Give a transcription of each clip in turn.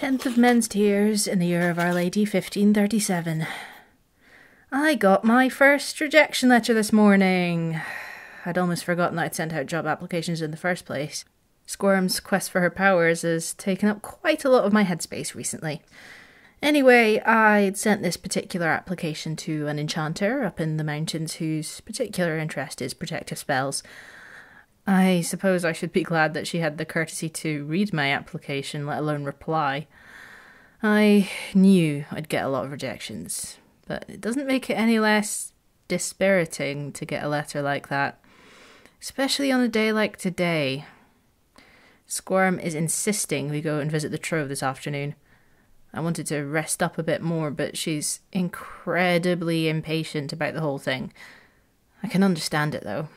Tenth of men's tears in the year of Our Lady 1537. I got my first rejection letter this morning. I'd almost forgotten that I'd sent out job applications in the first place. Squirm's quest for her powers has taken up quite a lot of my headspace recently. Anyway, I'd sent this particular application to an enchanter up in the mountains whose particular interest is protective spells. I suppose I should be glad that she had the courtesy to read my application, let alone reply. I knew I'd get a lot of rejections, but it doesn't make it any less dispiriting to get a letter like that, especially on a day like today. Squirm is insisting we go and visit the Trove this afternoon. I wanted to rest up a bit more, but she's incredibly impatient about the whole thing. I can understand it though.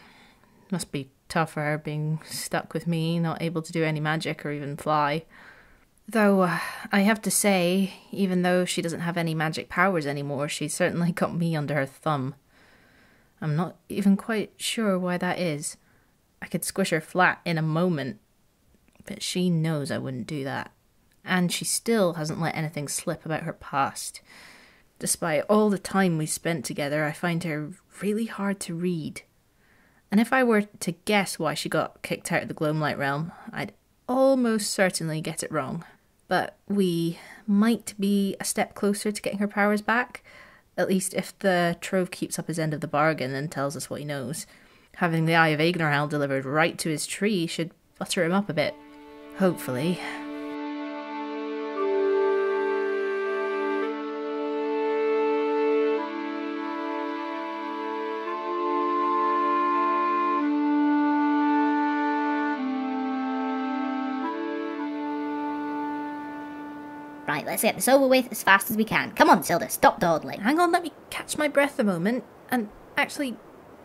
Must be tough for her being stuck with me, not able to do any magic or even fly. Though, uh, I have to say, even though she doesn't have any magic powers anymore, she's certainly got me under her thumb. I'm not even quite sure why that is. I could squish her flat in a moment, but she knows I wouldn't do that and she still hasn't let anything slip about her past. Despite all the time we spent together, I find her really hard to read. And if I were to guess why she got kicked out of the Gloamlight realm, I'd almost certainly get it wrong. But we might be a step closer to getting her powers back, at least if the Trove keeps up his end of the bargain and tells us what he knows. Having the Eye of Agnerhal delivered right to his tree should butter him up a bit. Hopefully. Right, let's get this over with as fast as we can. Come on, Silda, stop dawdling. Hang on, let me catch my breath a moment. And actually,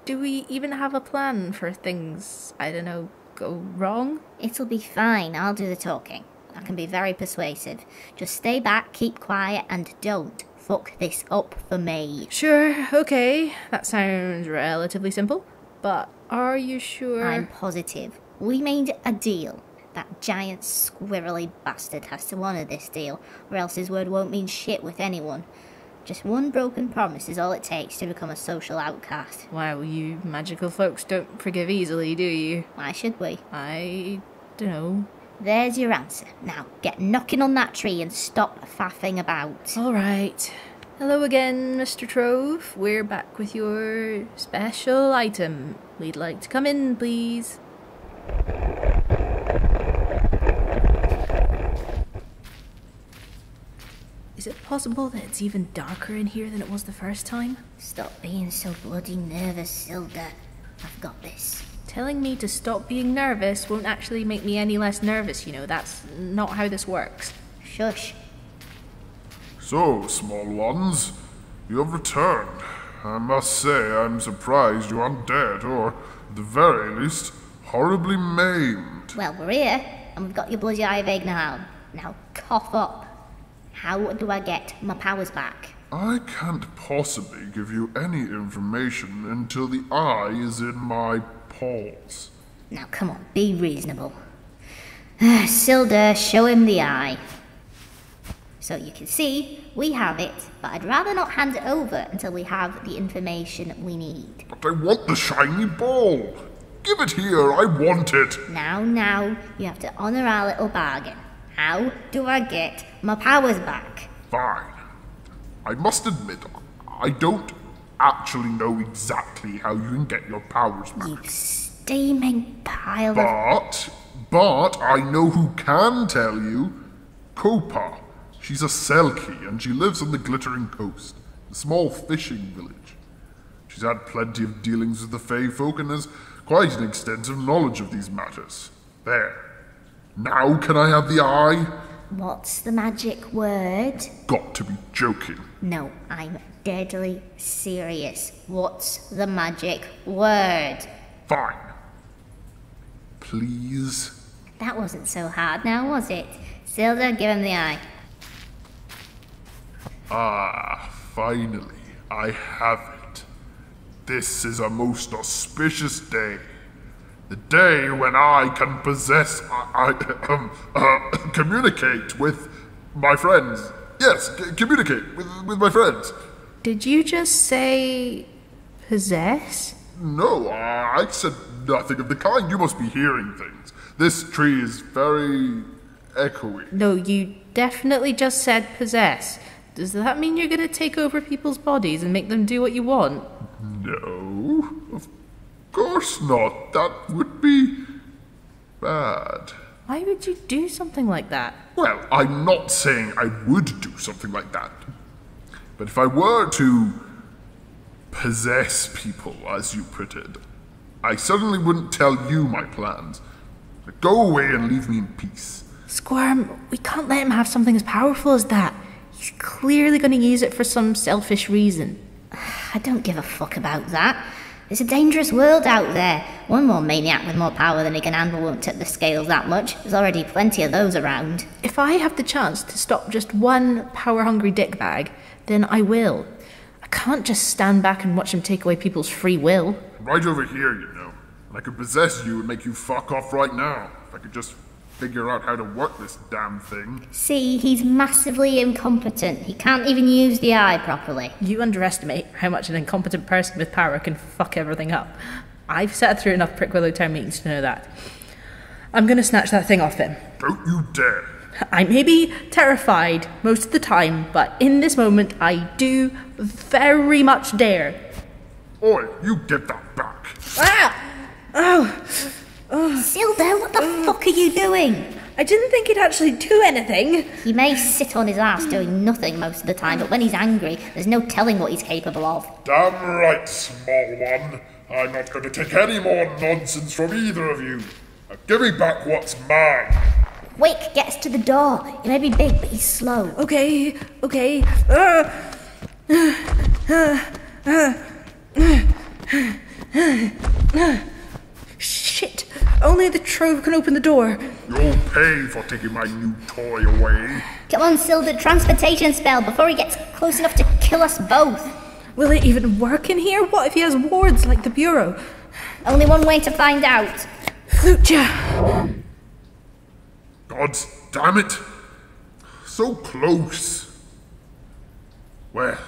do we even have a plan for things, I don't know, go wrong? It'll be fine, I'll do the talking. I can be very persuasive. Just stay back, keep quiet, and don't fuck this up for me. Sure, okay. That sounds relatively simple. But are you sure? I'm positive. We made a deal. That giant squirrely bastard has to honour this deal, or else his word won't mean shit with anyone. Just one broken promise is all it takes to become a social outcast. Wow, you magical folks don't forgive easily, do you? Why should we? I don't know. There's your answer. Now, get knocking on that tree and stop faffing about. All right. Hello again, Mr. Trove. We're back with your special item. We'd like to come in, please. Is it possible that it's even darker in here than it was the first time? Stop being so bloody nervous, Silda. I've got this. Telling me to stop being nervous won't actually make me any less nervous, you know. That's not how this works. Shush. So, small ones, you have returned. I must say I'm surprised you aren't dead, or, at the very least, horribly maimed. Well, we're here, and we've got your bloody eye of Agnerhal. Now, cough up. How do I get my powers back? I can't possibly give you any information until the eye is in my paws. Now, come on, be reasonable. Silda, show him the eye. So you can see, we have it, but I'd rather not hand it over until we have the information we need. But I want the shiny ball. Give it here, I want it. Now, now, you have to honour our little bargain. How do I get my powers back? Fine. I must admit, I don't actually know exactly how you can get your powers back. You steaming pile of. But, but I know who can tell you. Kopa. She's a Selkie, and she lives on the Glittering Coast, a small fishing village. She's had plenty of dealings with the Fey folk and has quite an extensive knowledge of these matters. There. Now can I have the eye? What's the magic word? Got to be joking. No, I'm deadly serious. What's the magic word? Fine. Please. That wasn't so hard now, was it? Silda, give him the eye. Ah, finally, I have it. This is a most auspicious day. The day when I can possess, I, I um, uh, communicate with my friends. Yes, c- communicate with, with my friends. Did you just say possess? No, I I said nothing of the kind. You must be hearing things. This tree is very echoey. No, you definitely just said possess. Does that mean you're gonna take over people's bodies and make them do what you want? No, of course not. That would be bad. Why would you do something like that? Well, I'm not saying I would do something like that. But if I were to possess people, as you put it, I certainly wouldn't tell you my plans. Go away and leave me in peace. Squirm, we can't let him have something as powerful as that. He's clearly gonna use it for some selfish reason. I don't give a fuck about that. It's a dangerous world out there. One more maniac with more power than he can handle won't tip the scales that much. There's already plenty of those around. If I have the chance to stop just one power hungry dickbag, then I will. I can't just stand back and watch him take away people's free will. Right over here, you know. And I could possess you and make you fuck off right now. If I could just figure out how to work this damn thing. See, he's massively incompetent. He can't even use the eye properly. You underestimate how much an incompetent person with power can fuck everything up. I've sat through enough Prickwillow Town meetings to know that. I'm gonna snatch that thing off him. Don't you dare. I may be terrified most of the time, but in this moment I do very much dare. Oi, you get that back. Ah! Oh! Silda, what the fuck are you doing? I didn't think he'd actually do anything. He may sit on his ass doing nothing most of the time, but when he's angry, there's no telling what he's capable of. Damn right, small one. I'm not going to take any more nonsense from either of you. Now give me back what's mine. Wick gets to the door. He may be big, but he's slow. Okay, okay. Uh, shit! Only the trove can open the door. You'll pay for taking my new toy away. Come on, Silda, transportation spell before he gets close enough to kill us both. Will it even work in here? What if he has wards like the Bureau? Only one way to find out. Lucha! God damn it. So close. Well,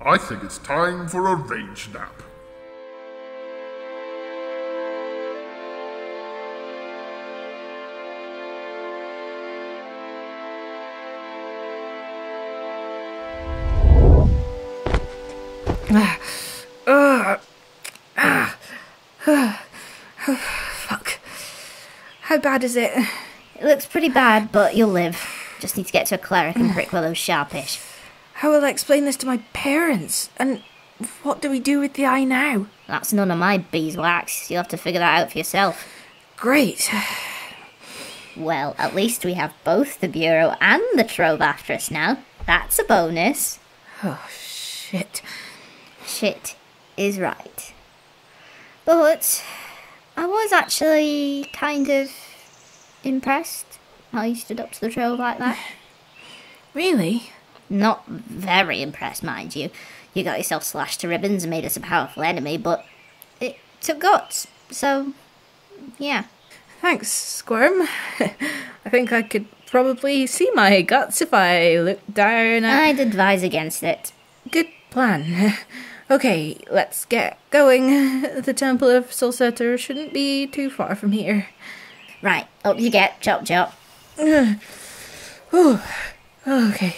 I think it's time for a rage nap. How bad is it? It looks pretty bad, but you'll live. Just need to get to a cleric and Prickwillow's sharpish. How will I explain this to my parents? And what do we do with the eye now? That's none of my beeswax. You'll have to figure that out for yourself. Great. Well, at least we have both the Bureau and the Trove after us now. That's a bonus. Oh, shit. Shit is right. But I was actually kind of impressed how you stood up to the troll like that. Really? Not very impressed, mind you. You got yourself slashed to ribbons and made us a powerful enemy, but it took guts. So, yeah. Thanks, Squirm. I think I could probably see my guts if I looked down at. I'd advise against it. Good plan. Okay, let's get going. The Temple of Solsetter shouldn't be too far from here. Right, up you get, chop chop. Ooh, okay.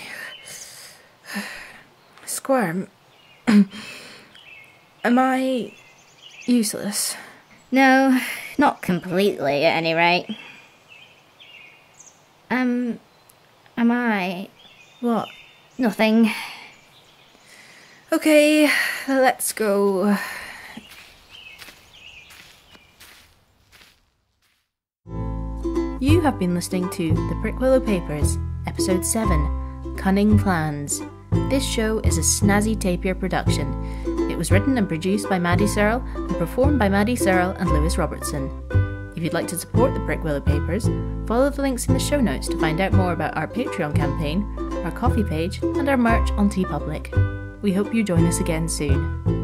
Squirm. Am I useless? No, not completely, at any rate. Um, am I? What? Nothing. Okay, let's go. You have been listening to The Prickwillow Papers, Episode 7 Cunning Plans. This show is a Snazzy Tapir production. It was written and produced by Maddy Searle and performed by Maddy Searle and Lewis Robertson. If you'd like to support the Prickwillow Papers, follow the links in the show notes to find out more about our Patreon campaign, our Ko-fi page, and our merch on TeePublic. We hope you join us again soon.